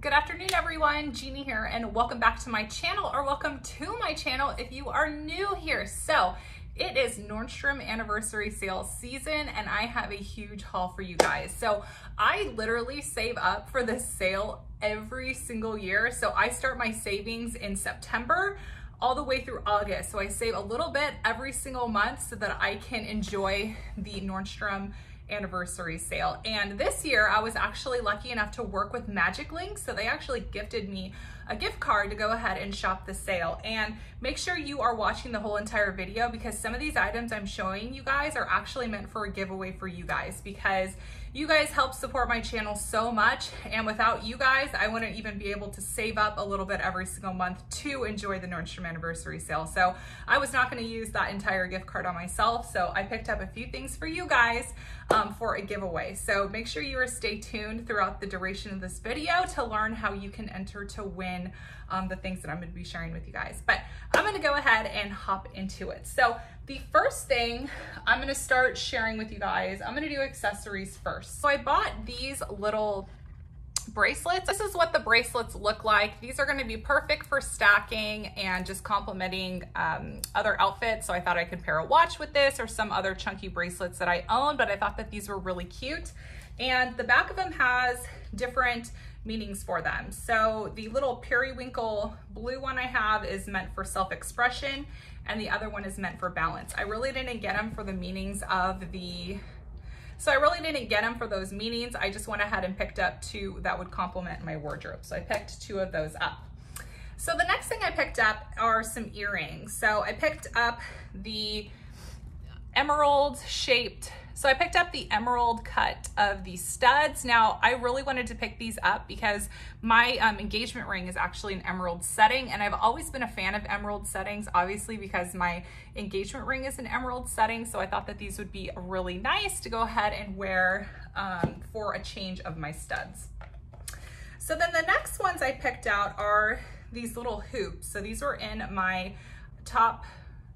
Good afternoon, everyone. Gina here, and welcome back to my channel, or welcome to my channel if you are new here. So, it is Nordstrom anniversary sale season, and I have a huge haul for you guys. So, I literally save up for this sale every single year. So, I start my savings in September all the way through August. So, I save a little bit every single month so that I can enjoy the Nordstrom anniversary sale. And this year I was actually lucky enough to work with Magic Link. So they actually gifted me a gift card to go ahead and shop the sale. And make sure you are watching the whole entire video because some of these items I'm showing you guys are actually meant for a giveaway for you guys because you guys help support my channel so much. And without you guys, I wouldn't even be able to save up a little bit every single month to enjoy the Nordstrom anniversary sale. So I was not gonna use that entire gift card on myself. So I picked up a few things for you guys um, for a giveaway. So make sure you are stay tuned throughout the duration of this video to learn how you can enter to win um, the things that I'm gonna be sharing with you guys. But I'm gonna go ahead and hop into it. So the first thing I'm gonna start sharing with you guys, I'm gonna do accessories first. So I bought these little bracelets. This is what the bracelets look like. These are gonna be perfect for stacking and just complementing um, other outfits. So I thought I could pair a watch with this or some other chunky bracelets that I own, but I thought that these were really cute. And the back of them has different meanings for them. So the little periwinkle blue one I have is meant for self-expression and the other one is meant for balance. I really didn't get them for the meanings of the, so I really didn't get them for those meetings. I just went ahead and picked up two that would complement my wardrobe. So I picked two of those up. So the next thing I picked up are some earrings. So I picked up the emerald shaped so I picked up the emerald cut of the studs. Now, I really wanted to pick these up because my um, engagement ring is actually an emerald setting, and I've always been a fan of emerald settings, obviously because my engagement ring is an emerald setting, so I thought that these would be really nice to go ahead and wear um, for a change of my studs. So then the next ones I picked out are these little hoops. So these were in my top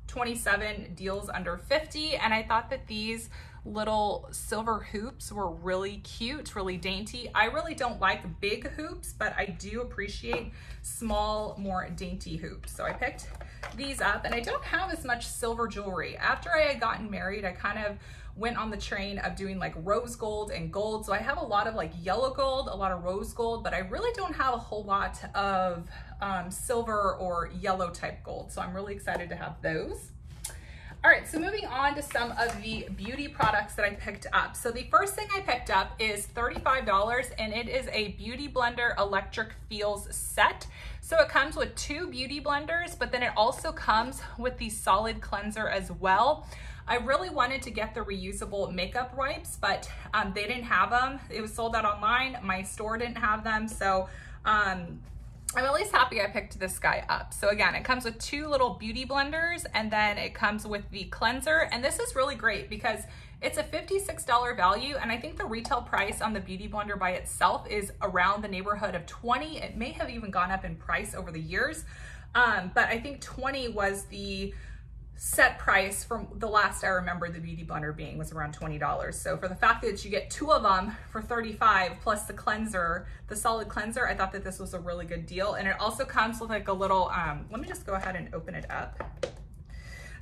27 deals under 50, and I thought that these little silver hoops were really cute, really dainty. I really don't like big hoops, but I do appreciate small, more dainty hoops. So I picked these up and I don't have as much silver jewelry. After I had gotten married, I kind of went on the train of doing like rose gold and gold. So I have a lot of like yellow gold, a lot of rose gold, but I really don't have a whole lot of um, silver or yellow type gold. So I'm really excited to have those. All right, so moving on to some of the beauty products that I picked up. So the first thing I picked up is $35 and it is a Beauty Blender Electric Feels set. So it comes with two beauty blenders, but then it also comes with the solid cleanser as well. I really wanted to get the reusable makeup wipes, but um, they didn't have them. It was sold out online. My store didn't have them. So um, I'm at least happy I picked this guy up. So again, it comes with two little beauty blenders and then it comes with the cleanser. And this is really great because it's a $56 value and I think the retail price on the beauty blender by itself is around the neighborhood of 20. It may have even gone up in price over the years. Um, but I think 20 was the set price from the last I remember the beauty blender being was around $20. So for the fact that you get two of them for 35 plus the cleanser, the solid cleanser, I thought that this was a really good deal. And it also comes with like a little, um, let me just go ahead and open it up.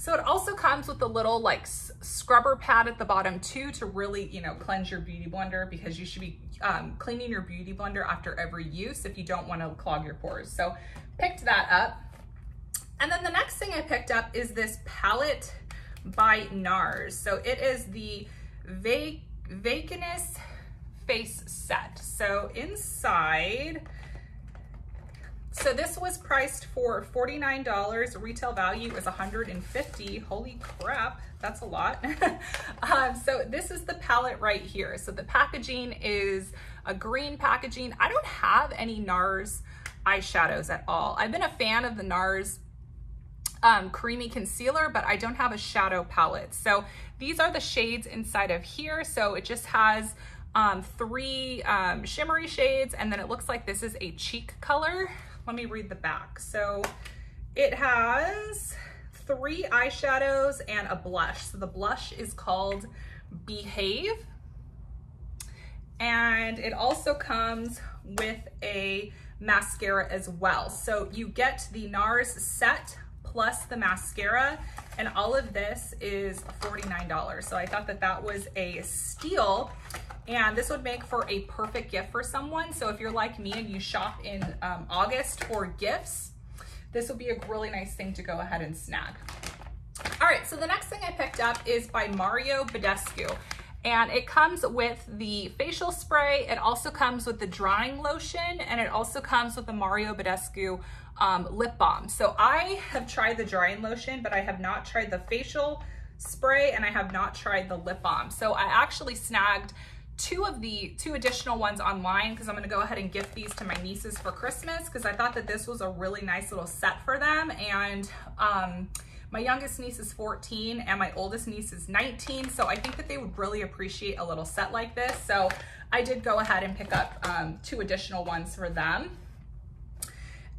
So it also comes with a little like scrubber pad at the bottom too to really, you know, cleanse your beauty blender because you should be um, cleaning your beauty blender after every use if you don't want to clog your pores. So picked that up. And then the next thing I picked up is this palette by NARS. So it is the Va Vacanus face set. So inside, so this was priced for $49. Retail value is 150. Holy crap, that's a lot. um, so this is the palette right here. So the packaging is a green packaging. I don't have any NARS eyeshadows at all. I've been a fan of the NARS um, creamy concealer, but I don't have a shadow palette. So these are the shades inside of here. So it just has um, three um, shimmery shades, and then it looks like this is a cheek color. Let me read the back. So it has three eyeshadows and a blush. So the blush is called Behave. And it also comes with a mascara as well. So you get the NARS set plus the mascara and all of this is $49. So I thought that that was a steal and this would make for a perfect gift for someone. So if you're like me and you shop in um, August for gifts, this would be a really nice thing to go ahead and snag. All right, so the next thing I picked up is by Mario Badescu. And it comes with the facial spray. It also comes with the drying lotion and it also comes with the Mario Badescu um, lip balm. So I have tried the drying lotion, but I have not tried the facial spray and I have not tried the lip balm. So I actually snagged two of the two additional ones online because I'm going to go ahead and gift these to my nieces for Christmas because I thought that this was a really nice little set for them and um, my youngest niece is 14 and my oldest niece is 19. So I think that they would really appreciate a little set like this. So I did go ahead and pick up um, two additional ones for them.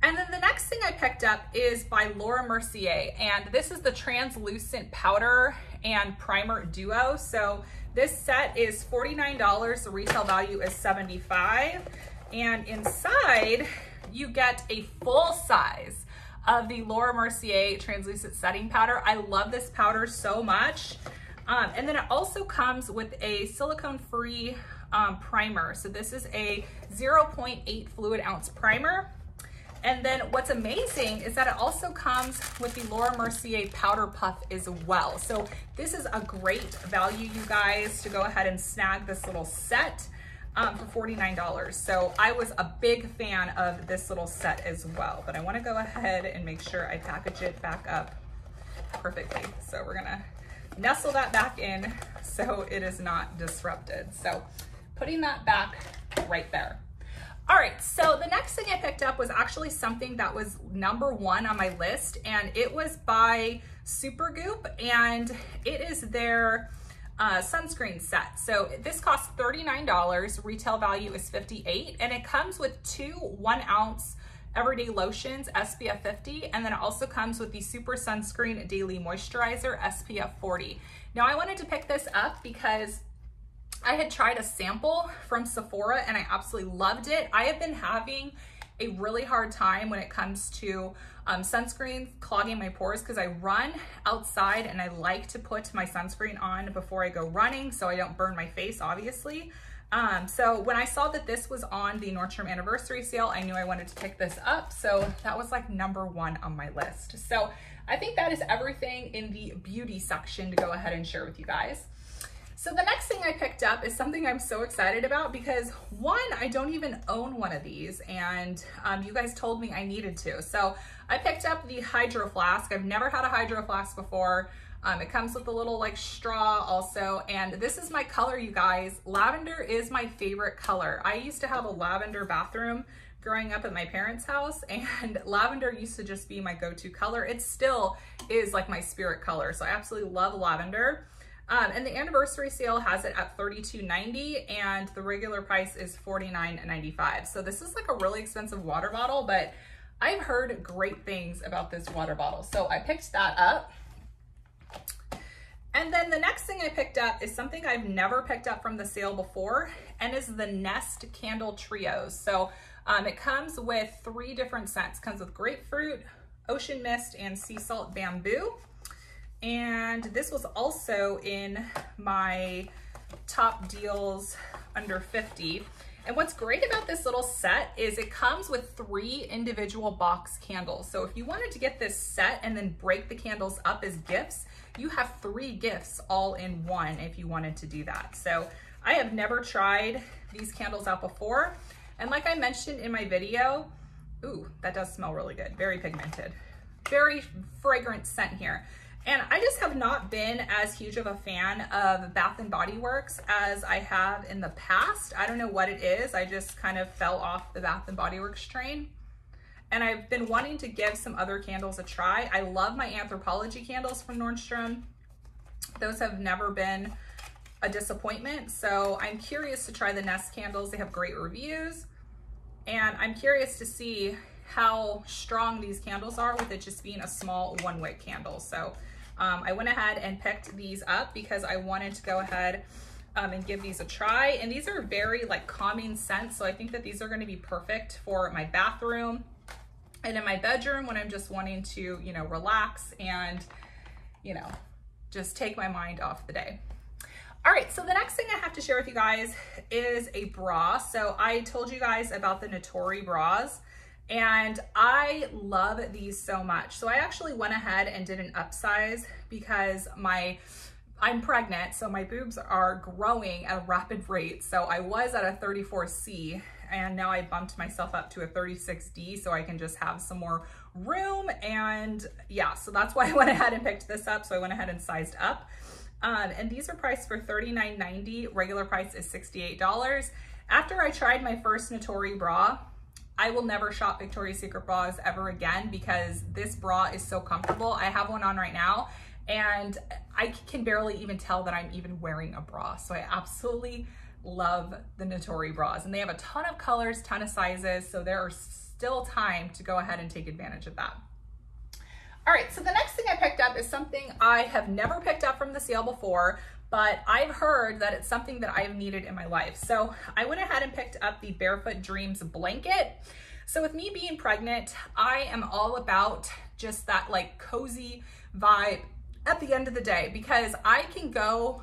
And then the next thing I picked up is by Laura Mercier, and this is the translucent powder and primer duo. So this set is $49, the retail value is 75 and inside you get a full size of the Laura Mercier Translucent Setting Powder. I love this powder so much. Um, and then it also comes with a silicone-free um, primer. So this is a 0.8 fluid ounce primer. And then what's amazing is that it also comes with the Laura Mercier Powder Puff as well. So this is a great value, you guys, to go ahead and snag this little set um, for $49. So I was a big fan of this little set as well, but I wanna go ahead and make sure I package it back up perfectly. So we're gonna nestle that back in so it is not disrupted. So putting that back right there. All right, so the next thing I picked up was actually something that was number one on my list and it was by Supergoop and it is their uh, sunscreen set. So this costs $39, retail value is 58 and it comes with two one ounce everyday lotions, SPF 50, and then it also comes with the Super Sunscreen Daily Moisturizer, SPF 40. Now I wanted to pick this up because I had tried a sample from Sephora and I absolutely loved it. I have been having a really hard time when it comes to um, sunscreen clogging my pores because I run outside and I like to put my sunscreen on before I go running so I don't burn my face, obviously. Um, so when I saw that this was on the Nordstrom anniversary sale, I knew I wanted to pick this up. So that was like number one on my list. So I think that is everything in the beauty section to go ahead and share with you guys. So the next thing I picked up is something I'm so excited about because one, I don't even own one of these and um, you guys told me I needed to. So I picked up the Hydro Flask. I've never had a Hydro Flask before. Um, it comes with a little like straw also, and this is my color, you guys. Lavender is my favorite color. I used to have a lavender bathroom growing up at my parents' house and lavender used to just be my go-to color. It still is like my spirit color, so I absolutely love lavender. Um, and the anniversary sale has it at $32.90 and the regular price is $49.95. So this is like a really expensive water bottle, but I've heard great things about this water bottle. So I picked that up. And then the next thing I picked up is something I've never picked up from the sale before and is the Nest Candle Trios. So um, it comes with three different scents. Comes with grapefruit, ocean mist, and sea salt bamboo. And this was also in my top deals under 50. And what's great about this little set is it comes with three individual box candles. So if you wanted to get this set and then break the candles up as gifts, you have three gifts all in one if you wanted to do that. So I have never tried these candles out before. And like I mentioned in my video, ooh, that does smell really good. Very pigmented. Very fragrant scent here. And I just have not been as huge of a fan of Bath & Body Works as I have in the past. I don't know what it is. I just kind of fell off the Bath & Body Works train. And I've been wanting to give some other candles a try. I love my Anthropologie candles from Nordstrom. Those have never been a disappointment. So I'm curious to try the Nest candles. They have great reviews. And I'm curious to see how strong these candles are with it just being a small one wick candle. So um, I went ahead and picked these up because I wanted to go ahead um, and give these a try. And these are very like calming scents. So I think that these are gonna be perfect for my bathroom and in my bedroom when I'm just wanting to, you know, relax and, you know, just take my mind off the day. All right, so the next thing I have to share with you guys is a bra. So I told you guys about the Natori bras and I love these so much. So I actually went ahead and did an upsize because my I'm pregnant, so my boobs are growing at a rapid rate. So I was at a 34C and now I bumped myself up to a 36D so I can just have some more room. And yeah, so that's why I went ahead and picked this up. So I went ahead and sized up. Um, and these are priced for $39.90. Regular price is $68. After I tried my first Natori bra, I will never shop Victoria's Secret bras ever again because this bra is so comfortable. I have one on right now and I can barely even tell that I'm even wearing a bra. So I absolutely love the Natori bras and they have a ton of colors, ton of sizes. So there are still time to go ahead and take advantage of that. All right, so the next thing I picked up is something I have never picked up from the sale before, but I've heard that it's something that I've needed in my life. So I went ahead and picked up the Barefoot Dreams blanket. So with me being pregnant, I am all about just that like cozy vibe at the end of the day because I can go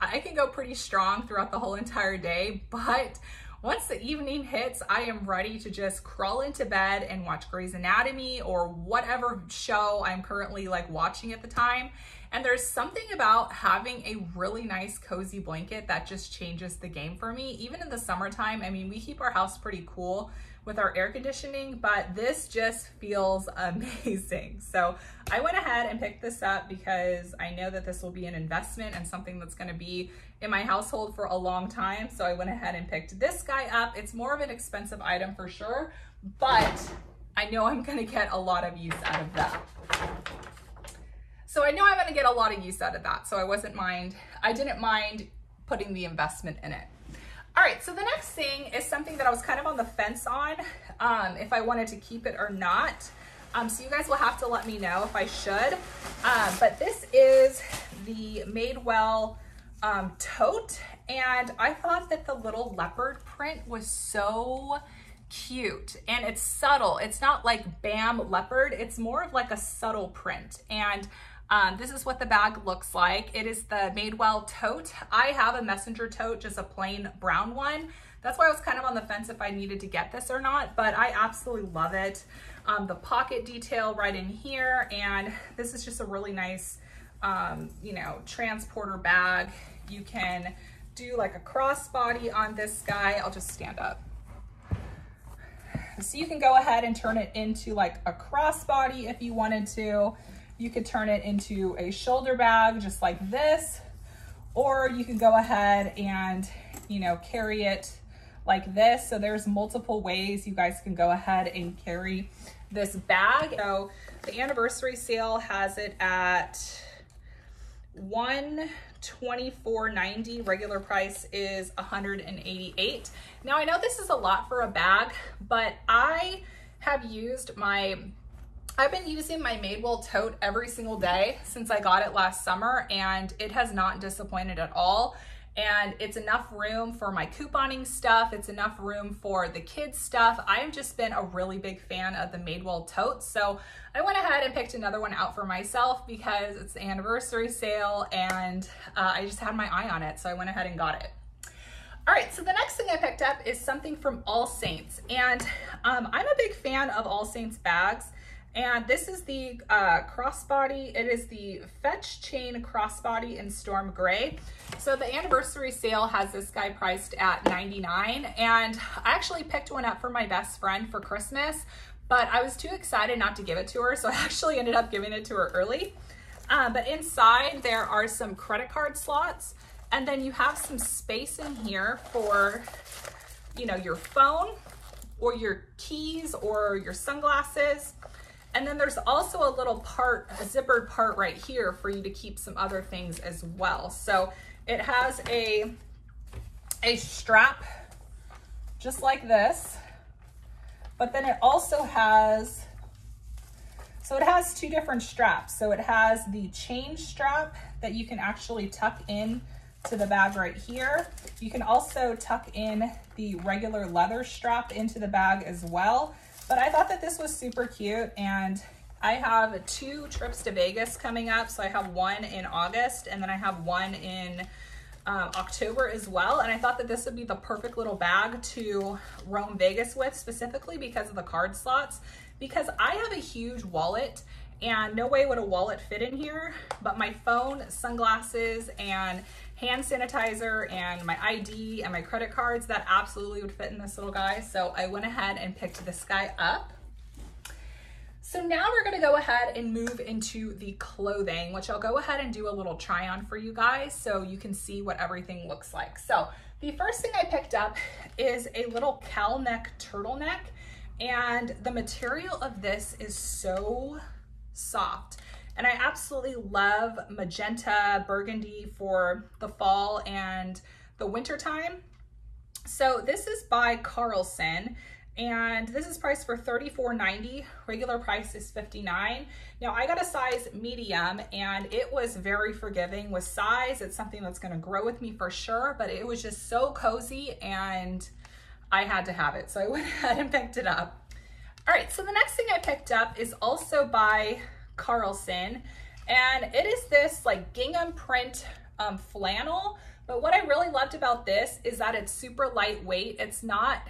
I can go pretty strong throughout the whole entire day, but once the evening hits, I am ready to just crawl into bed and watch Grey's Anatomy or whatever show I'm currently like watching at the time. And there's something about having a really nice cozy blanket that just changes the game for me. Even in the summertime, I mean, we keep our house pretty cool with our air conditioning, but this just feels amazing. So I went ahead and picked this up because I know that this will be an investment and something that's gonna be in my household for a long time. So I went ahead and picked this guy up. It's more of an expensive item for sure, but I know I'm gonna get a lot of use out of that. So I know I'm gonna get a lot of use out of that. So I wasn't mind, I didn't mind putting the investment in it. All right, so the next thing is something that I was kind of on the fence on, um, if I wanted to keep it or not. Um, so you guys will have to let me know if I should. Um, but this is the Madewell um, tote. And I thought that the little leopard print was so cute and it's subtle. It's not like bam leopard. It's more of like a subtle print. And um, this is what the bag looks like. It is the Madewell tote. I have a messenger tote, just a plain brown one. That's why I was kind of on the fence if I needed to get this or not, but I absolutely love it. Um, the pocket detail right in here, and this is just a really nice, um, you know, transporter bag. You can do like a crossbody on this guy. I'll just stand up. So you can go ahead and turn it into like a crossbody if you wanted to. You could turn it into a shoulder bag just like this, or you can go ahead and, you know, carry it like this. So there's multiple ways you guys can go ahead and carry this bag. So the anniversary sale has it at 124.90. Regular price is 188. Now I know this is a lot for a bag, but I have used my I've been using my Madewell tote every single day since I got it last summer and it has not disappointed at all. And it's enough room for my couponing stuff. It's enough room for the kids stuff. I've just been a really big fan of the Madewell totes. So I went ahead and picked another one out for myself because it's the anniversary sale and uh, I just had my eye on it. So I went ahead and got it. All right, so the next thing I picked up is something from All Saints. And um, I'm a big fan of All Saints bags. And this is the uh, crossbody. It is the Fetch Chain Crossbody in Storm Gray. So the anniversary sale has this guy priced at 99 and I actually picked one up for my best friend for Christmas, but I was too excited not to give it to her, so I actually ended up giving it to her early. Uh, but inside there are some credit card slots and then you have some space in here for, you know, your phone or your keys or your sunglasses. And then there's also a little part, a zippered part right here for you to keep some other things as well. So it has a, a strap just like this, but then it also has, so it has two different straps. So it has the chain strap that you can actually tuck in to the bag right here. You can also tuck in the regular leather strap into the bag as well. But I thought that this was super cute and I have two trips to Vegas coming up. So I have one in August and then I have one in um, October as well. And I thought that this would be the perfect little bag to roam Vegas with specifically because of the card slots. Because I have a huge wallet and no way would a wallet fit in here, but my phone, sunglasses, and hand sanitizer and my ID and my credit cards, that absolutely would fit in this little guy. So I went ahead and picked this guy up. So now we're gonna go ahead and move into the clothing, which I'll go ahead and do a little try on for you guys so you can see what everything looks like. So the first thing I picked up is a little cowl neck turtleneck and the material of this is so soft. And I absolutely love magenta burgundy for the fall and the winter time. So this is by Carlson and this is priced for $34.90. Regular price is 59. Now I got a size medium and it was very forgiving with size. It's something that's gonna grow with me for sure, but it was just so cozy and I had to have it. So I went ahead and picked it up. All right, so the next thing I picked up is also by Carlson. And it is this like gingham print um, flannel. But what I really loved about this is that it's super lightweight. It's not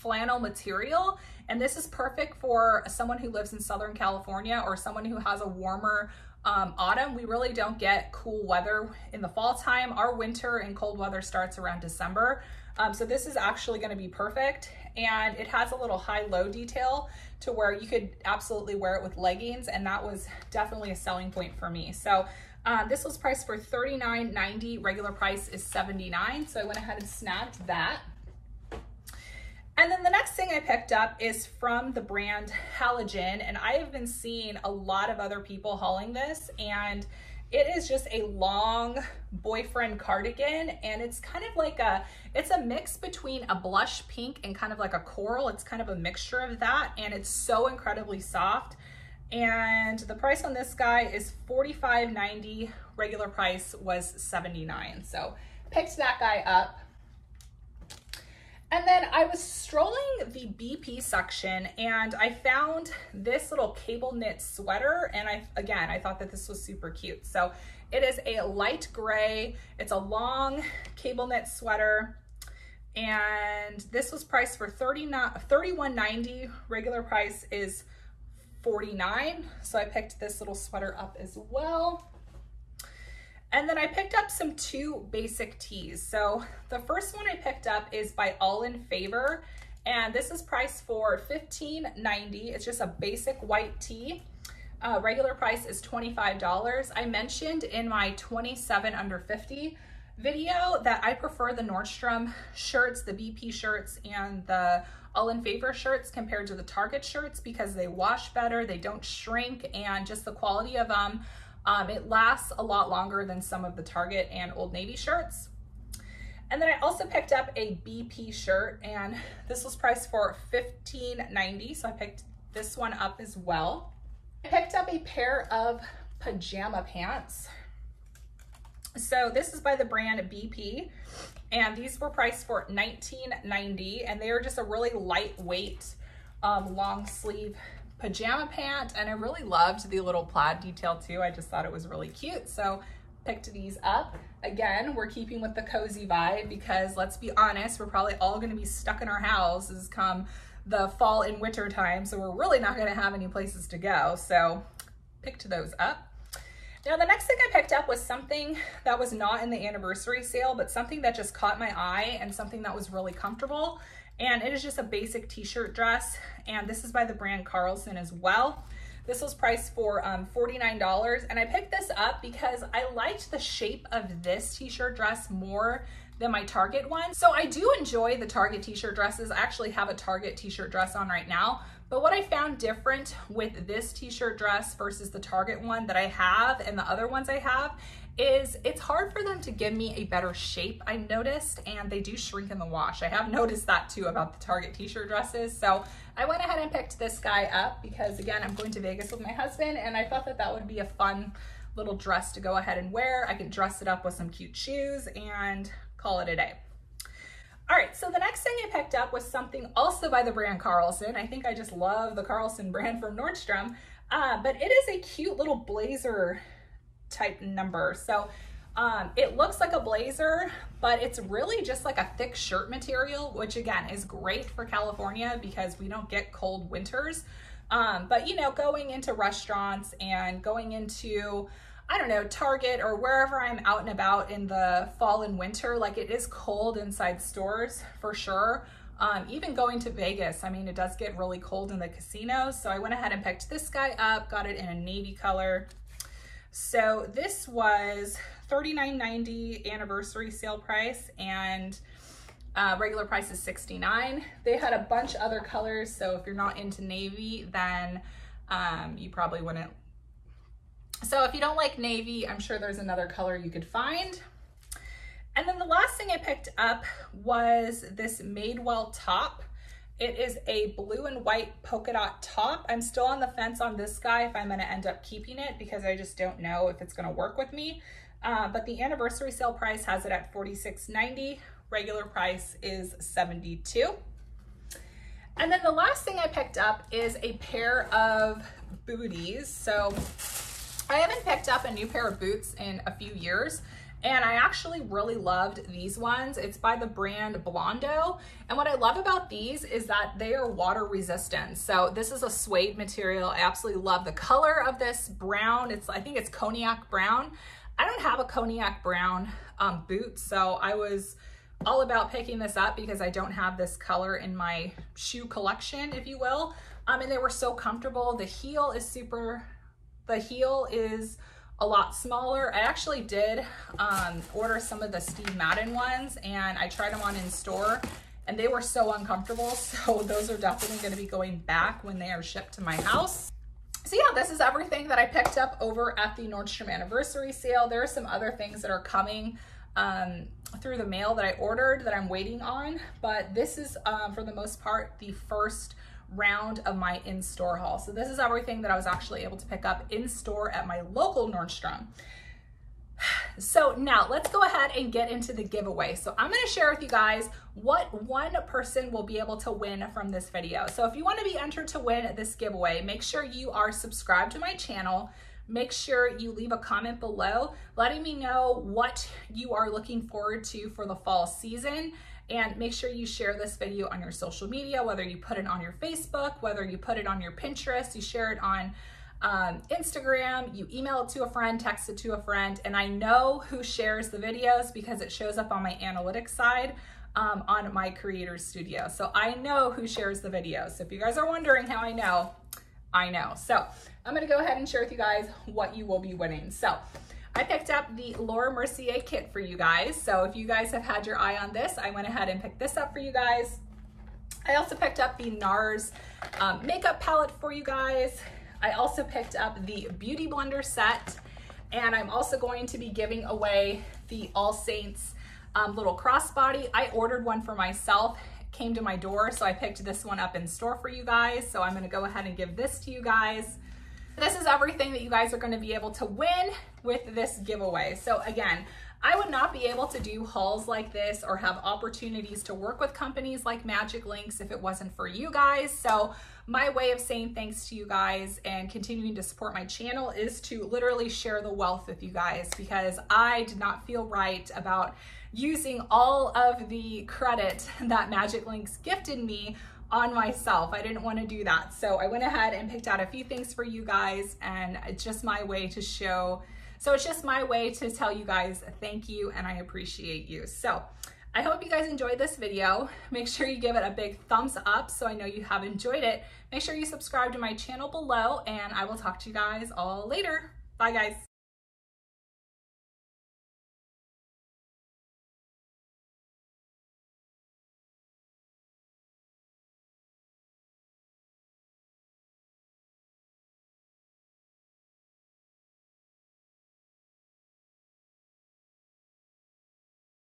flannel material. And this is perfect for someone who lives in Southern California or someone who has a warmer um, autumn. We really don't get cool weather in the fall time. Our winter and cold weather starts around December. Um, so this is actually gonna be perfect. And it has a little high-low detail to where you could absolutely wear it with leggings. And that was definitely a selling point for me. So uh, this was priced for $39.90. Regular price is 79. So I went ahead and snagged that. And then the next thing I picked up is from the brand Halogen, and I have been seeing a lot of other people hauling this, and it is just a long boyfriend cardigan, and it's kind of like a, it's a mix between a blush pink and kind of like a coral. It's kind of a mixture of that, and it's so incredibly soft. And the price on this guy is $45.90. Regular price was 79. So picked that guy up. And then I was strolling the BP section and I found this little cable knit sweater. And I, again, I thought that this was super cute. So it is a light gray. It's a long cable knit sweater. And this was priced for $31.90. Regular price is 49. So I picked this little sweater up as well. And then I picked up some two basic tees. So the first one I picked up is by All in Favor. And this is priced for $15.90. It's just a basic white tee. Uh, regular price is $25. I mentioned in my 27 under 50 video that I prefer the Nordstrom shirts, the BP shirts, and the All in Favor shirts compared to the Target shirts because they wash better, they don't shrink, and just the quality of them um, it lasts a lot longer than some of the Target and Old Navy shirts. And then I also picked up a BP shirt and this was priced for $15.90. So I picked this one up as well. I picked up a pair of pajama pants. So this is by the brand BP and these were priced for $19.90 and they are just a really lightweight um, long sleeve pajama pant and I really loved the little plaid detail too. I just thought it was really cute. So picked these up. Again, we're keeping with the cozy vibe because let's be honest, we're probably all gonna be stuck in our houses come the fall and winter time. So we're really not gonna have any places to go. So picked those up. Now the next thing I picked up was something that was not in the anniversary sale, but something that just caught my eye and something that was really comfortable. And it is just a basic t-shirt dress. And this is by the brand Carlson as well. This was priced for um, $49. And I picked this up because I liked the shape of this t-shirt dress more than my Target one. So I do enjoy the Target t-shirt dresses. I actually have a Target t-shirt dress on right now. But what I found different with this t-shirt dress versus the Target one that I have and the other ones I have is it's hard for them to give me a better shape, I noticed, and they do shrink in the wash. I have noticed that too about the Target t-shirt dresses. So I went ahead and picked this guy up because again, I'm going to Vegas with my husband and I thought that that would be a fun little dress to go ahead and wear. I can dress it up with some cute shoes and call it a day. All right, so the next thing I picked up was something also by the brand Carlson. I think I just love the Carlson brand from Nordstrom, uh, but it is a cute little blazer type number. So um, it looks like a blazer, but it's really just like a thick shirt material, which again is great for California because we don't get cold winters. Um, but you know, going into restaurants and going into I don't know, Target or wherever I'm out and about in the fall and winter, like it is cold inside stores for sure. Um, even going to Vegas, I mean, it does get really cold in the casinos. So I went ahead and picked this guy up, got it in a navy color. So this was $39.90 anniversary sale price and uh, regular price is 69 They had a bunch of other colors. So if you're not into navy, then um, you probably wouldn't so if you don't like navy, I'm sure there's another color you could find. And then the last thing I picked up was this Madewell top. It is a blue and white polka dot top. I'm still on the fence on this guy if I'm gonna end up keeping it because I just don't know if it's gonna work with me. Uh, but the anniversary sale price has it at $46.90. Regular price is 72. And then the last thing I picked up is a pair of booties. So I haven't picked up a new pair of boots in a few years and I actually really loved these ones. It's by the brand Blondo. And what I love about these is that they are water resistant. So this is a suede material. I absolutely love the color of this brown. It's I think it's cognac brown. I don't have a cognac brown um, boot, so I was all about picking this up because I don't have this color in my shoe collection, if you will. Um, and they were so comfortable. The heel is super the heel is a lot smaller. I actually did um, order some of the Steve Madden ones and I tried them on in store and they were so uncomfortable. So those are definitely gonna be going back when they are shipped to my house. So yeah, this is everything that I picked up over at the Nordstrom anniversary sale. There are some other things that are coming um, through the mail that I ordered that I'm waiting on, but this is um, for the most part the first round of my in-store haul. So this is everything that I was actually able to pick up in store at my local Nordstrom. So now let's go ahead and get into the giveaway. So I'm gonna share with you guys what one person will be able to win from this video. So if you wanna be entered to win this giveaway, make sure you are subscribed to my channel, make sure you leave a comment below letting me know what you are looking forward to for the fall season and make sure you share this video on your social media, whether you put it on your Facebook, whether you put it on your Pinterest, you share it on um, Instagram, you email it to a friend, text it to a friend, and I know who shares the videos because it shows up on my analytics side um, on my creators studio. So I know who shares the videos. So if you guys are wondering how I know, I know. So I'm gonna go ahead and share with you guys what you will be winning. So I picked up the Laura Mercier kit for you guys. So if you guys have had your eye on this, I went ahead and picked this up for you guys. I also picked up the NARS um, makeup palette for you guys. I also picked up the Beauty Blender set and I'm also going to be giving away the All Saints um, little crossbody. I ordered one for myself, came to my door, so I picked this one up in store for you guys. So I'm gonna go ahead and give this to you guys. This is everything that you guys are gonna be able to win with this giveaway. So again, I would not be able to do hauls like this or have opportunities to work with companies like Magic Links if it wasn't for you guys. So my way of saying thanks to you guys and continuing to support my channel is to literally share the wealth with you guys because I did not feel right about using all of the credit that Magic Links gifted me on myself. I didn't want to do that. So I went ahead and picked out a few things for you guys and it's just my way to show. So it's just my way to tell you guys thank you and I appreciate you. So I hope you guys enjoyed this video. Make sure you give it a big thumbs up so I know you have enjoyed it. Make sure you subscribe to my channel below and I will talk to you guys all later. Bye guys.